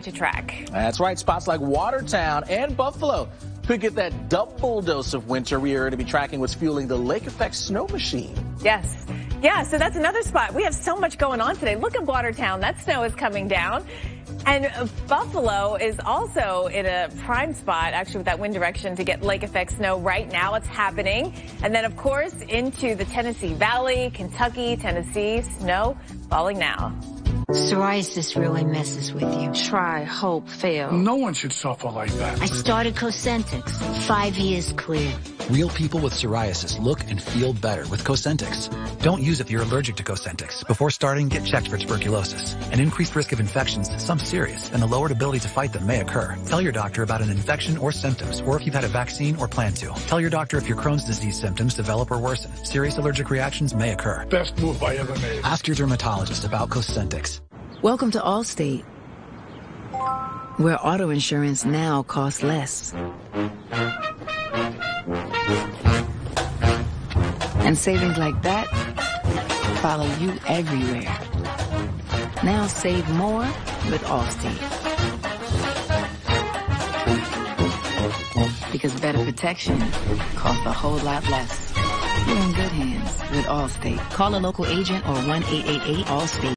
to track. That's right. Spots like Watertown and Buffalo could get that double dose of winter. We are going to be tracking what's fueling the lake effect snow machine. Yes. Yeah, so that's another spot. We have so much going on today. Look at Watertown. That snow is coming down. And Buffalo is also in a prime spot, actually, with that wind direction to get lake effect snow right now. It's happening. And then, of course, into the Tennessee Valley, Kentucky, Tennessee, snow falling now. Psoriasis really messes with you. Try, hope, fail. No one should suffer like that. I started Cosentyx. Five years clear. Real people with psoriasis look and feel better with Cosentyx. Don't use if you're allergic to Cosentyx. Before starting, get checked for tuberculosis. An increased risk of infections, some serious, and a lowered ability to fight them may occur. Tell your doctor about an infection or symptoms, or if you've had a vaccine or plan to. Tell your doctor if your Crohn's disease symptoms develop or worsen. Serious allergic reactions may occur. Best move I ever made. Ask your dermatologist about Cosentyx. Welcome to Allstate, where auto insurance now costs less. And savings like that follow you everywhere. Now save more with Allstate. Because better protection costs a whole lot less. You're in good hands with Allstate. Call a local agent or 1-888-ALLSTATE.